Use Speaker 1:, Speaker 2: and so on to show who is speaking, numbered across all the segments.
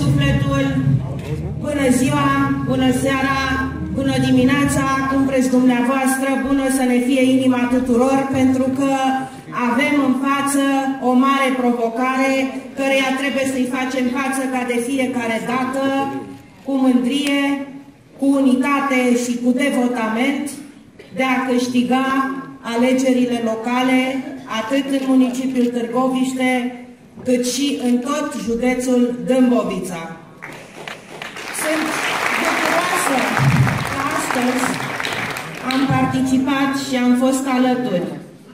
Speaker 1: sufletul! Bună ziua, bună seara, bună dimineața, cum vreți dumneavoastră, bună să ne fie inima tuturor, pentru că avem în față o mare provocare, căreia trebuie să-i facem față ca de fiecare dată, cu mândrie, cu unitate și cu devotament, de a câștiga alegerile locale, atât în municipiul Târgoviște, cât și în tot județul Dâmbovița. Sunt bucuroasă că astăzi am participat și am fost alături,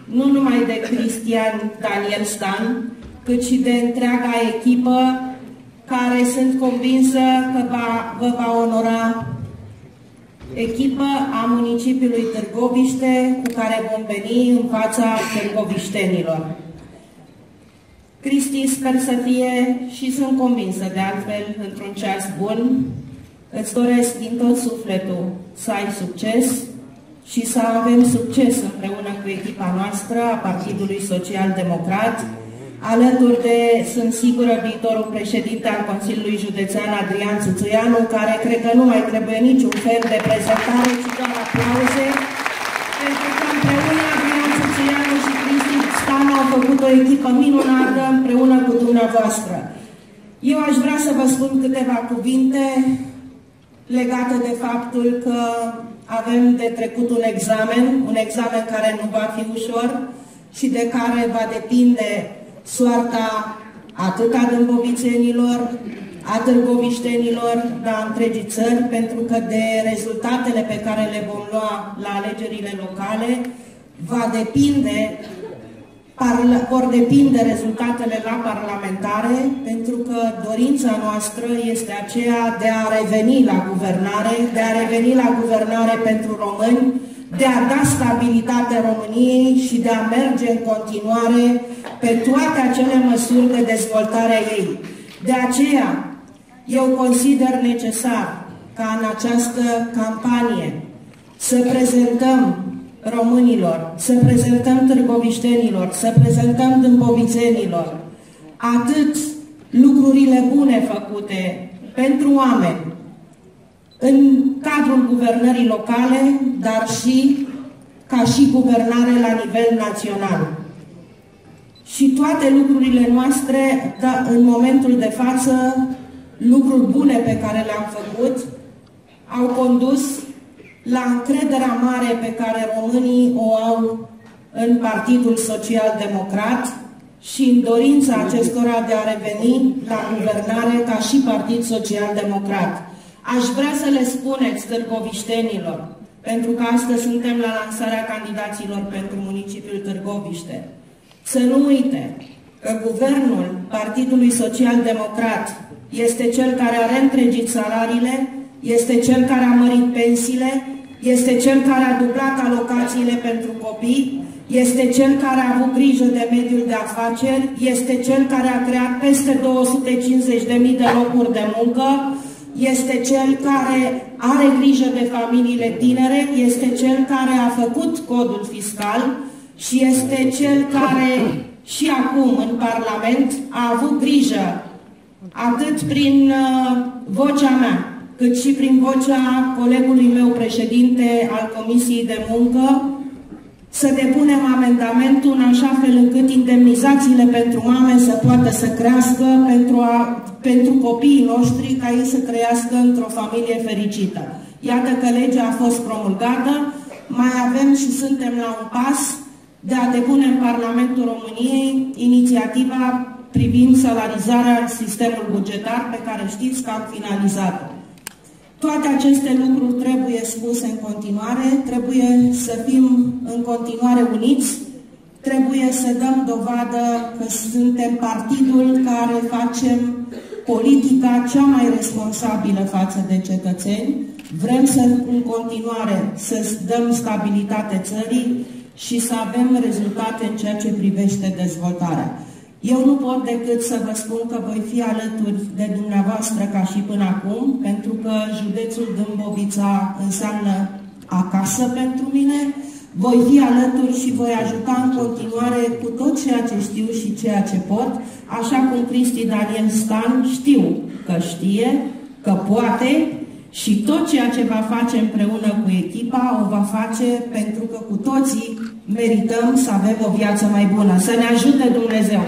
Speaker 1: nu numai de Cristian Daniel Stan, cât și de întreaga echipă care sunt convinsă că va, vă va onora echipă a municipiului Târgoviște cu care vom veni în fața târgoviștenilor. Cristi, sper să fie și sunt convinsă de altfel într-un ceas bun. Îți doresc din tot sufletul să ai succes și să avem succes împreună cu echipa noastră a Partidului Social Democrat, alături de, sunt sigură, viitorul președinte al Consiliului Județean Adrian Țuțuianu, care cred că nu mai trebuie niciun fel de prezentare, ci doar aplauze, făcut o echipă minunată împreună cu dumneavoastră. Eu aș vrea să vă spun câteva cuvinte legate de faptul că avem de trecut un examen, un examen care nu va fi ușor și de care va depinde soarta atât a dâmbovițenilor, a târgoviștenilor, dar a întregii țări, pentru că de rezultatele pe care le vom lua la alegerile locale va depinde, vor depinde rezultatele la parlamentare, pentru că dorința noastră este aceea de a reveni la guvernare, de a reveni la guvernare pentru români, de a da stabilitate României și de a merge în continuare pe toate acele măsuri de dezvoltare a ei. De aceea, eu consider necesar ca în această campanie să prezentăm românilor, să prezentăm târgoviștenilor, să prezentăm dâmbovițenilor atât lucrurile bune făcute pentru oameni, în cadrul guvernării locale, dar și ca și guvernare la nivel național. Și toate lucrurile noastre, da, în momentul de față, lucruri bune pe care le-am făcut, au condus la încrederea mare pe care românii o au în Partidul Social Democrat și în dorința acestora de a reveni la guvernare ca și Partid Social Democrat. Aș vrea să le spuneți târgoviștenilor, pentru că astăzi suntem la lansarea candidaților pentru municipiul Târgoviște, să nu uite că guvernul Partidului Social Democrat este cel care a reîntregit salariile, este cel care a mărit pensiile, este cel care a dublat alocațiile pentru copii, este cel care a avut grijă de mediul de afaceri, este cel care a creat peste 250.000 de locuri de muncă, este cel care are grijă de familiile tinere, este cel care a făcut codul fiscal și este cel care și acum în Parlament a avut grijă atât prin uh, vocea mea, cât și prin vocea colegului meu președinte al Comisiei de Muncă, să depunem amendamentul în așa fel încât indemnizațiile pentru mame să poată să crească pentru, a, pentru copiii noștri ca ei să crească într-o familie fericită. Iată că legea a fost promulgată, mai avem și suntem la un pas de a depune în Parlamentul României inițiativa privind salarizarea în sistemul bugetar pe care știți că am finalizat-o. Toate aceste lucruri trebuie spuse în continuare, trebuie să fim în continuare uniți, trebuie să dăm dovadă că suntem partidul care facem politica cea mai responsabilă față de cetățeni, vrem să în continuare să dăm stabilitate țării și să avem rezultate în ceea ce privește dezvoltarea. Eu nu pot decât să vă spun că voi fi alături de dumneavoastră ca și până acum, pentru că județul Dâmbovița înseamnă acasă pentru mine. Voi fi alături și voi ajuta în continuare cu tot ceea ce știu și ceea ce pot, așa cum Cristi Daniel Stan știu că știe, că poate și tot ceea ce va face împreună cu echipa o va face pentru că cu toții merităm să avem o viață mai bună. Să ne ajute Dumnezeu!